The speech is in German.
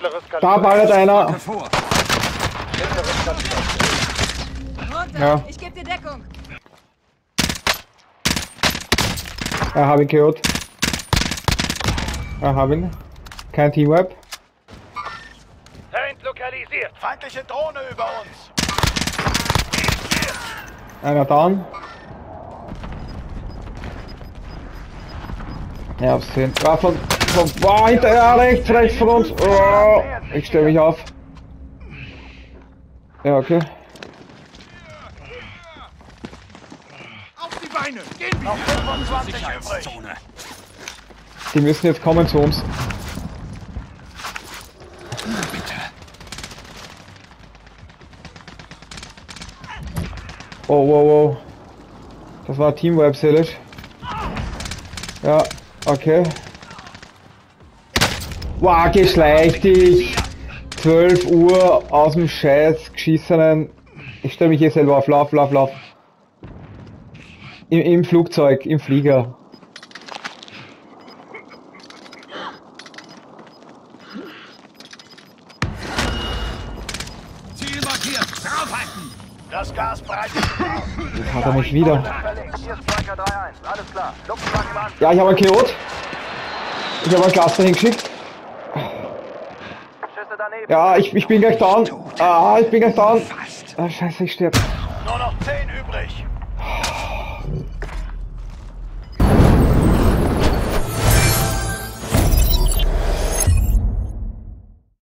Mittleres Da ballert einer. Vor. Mittleres Kaliber. Runter! Ja. Ich gebe dir Deckung! Ja, hab ihn gehört. Ja, hab ihn. Kein Teamweb. Feind lokalisiert. Feindliche Drohne über uns. Einer down. Ja, hab's gesehen. Ah, von, von, boah, hinter, ja, rechts, rechts von uns. Oh, ich stell mich auf. Ja, okay. Auf die Beine. Gehen wir. Noch 25 übrig. Sicherheitszone. Die müssen jetzt kommen zu uns. Bitte. Oh, wow, wow. Das war Teamweb, Selish. Ja, okay. Wow, geschleicht dich. 12 Uhr aus dem Scheiß geschissenen. Ich stelle mich hier selber auf. Lauf, lauf, lauf. Im, Im Flugzeug, im Flieger. Ziel markiert. Draufhalten. Das Gas aus. Jetzt hat er mich wieder. Verlegt. Hier ist Striker 3-1. Alles klar. Luftschlag im Anflug. Ja, ich habe einen Chaot. Ich habe ein Glas dahin geschickt. Schüsse daneben. Ja, ich, ich bin gleich down. Ah, ich bin gleich down. Ah, scheiße, ich sterbe. Nur noch 10 übrig.